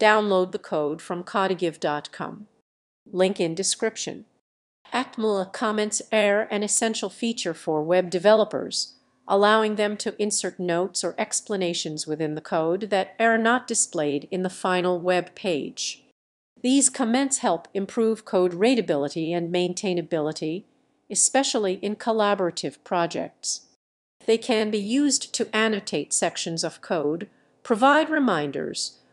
Download the code from codigive.com. Link in description. HTML comments are an essential feature for web developers, allowing them to insert notes or explanations within the code that are not displayed in the final web page. These comments help improve code readability and maintainability, especially in collaborative projects. They can be used to annotate sections of code, provide reminders,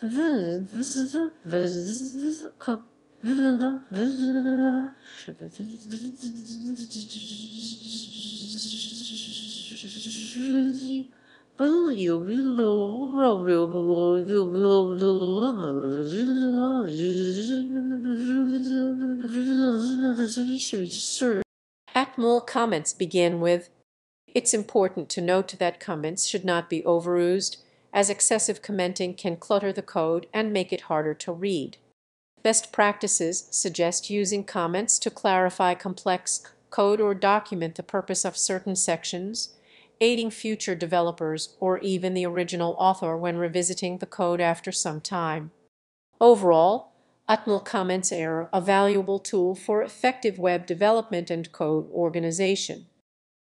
Je HTML comments begin with It's important to note that comments should not be overused, as excessive commenting can clutter the code and make it harder to read. Best practices suggest using comments to clarify complex code or document the purpose of certain sections, aiding future developers or even the original author when revisiting the code after some time. Overall, HTML comments are a valuable tool for effective web development and code organization.